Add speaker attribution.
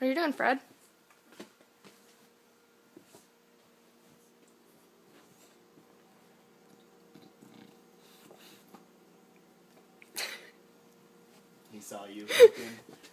Speaker 1: What are you doing, Fred?
Speaker 2: He saw you looking.